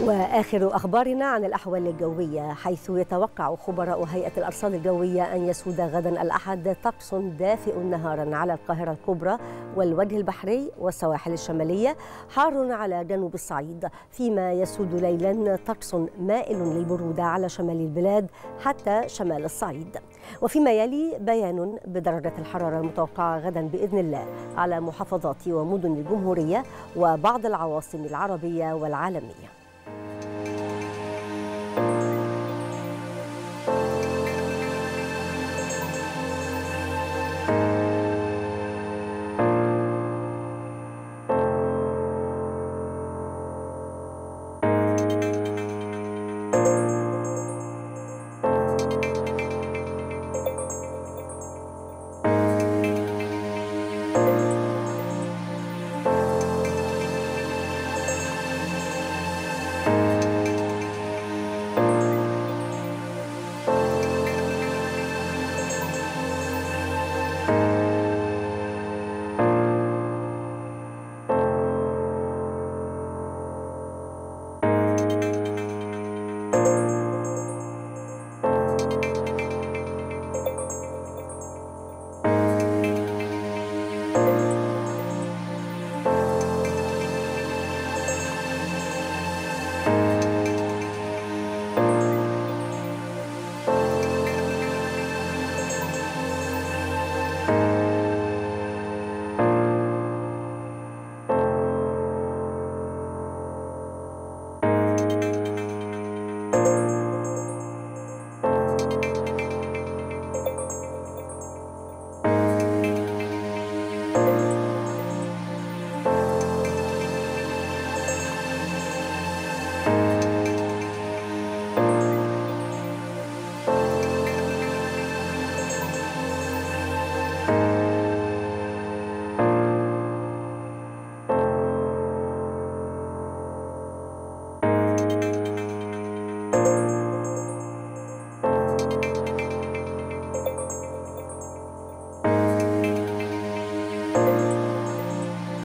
وآخر أخبارنا عن الأحوال الجوية حيث يتوقع خبراء هيئة الأرصاد الجوية أن يسود غدا الأحد طقس دافئ نهارا على القاهرة الكبرى والوجه البحري والسواحل الشمالية حار على جنوب الصعيد. فيما يسود ليلا طقس مائل للبرودة على شمال البلاد حتى شمال الصعيد. وفيما يلي بيان بدرجة الحرارة المتوقعة غدا بإذن الله على محافظات ومدن الجمهورية وبعض العواصم العربية والعالمية.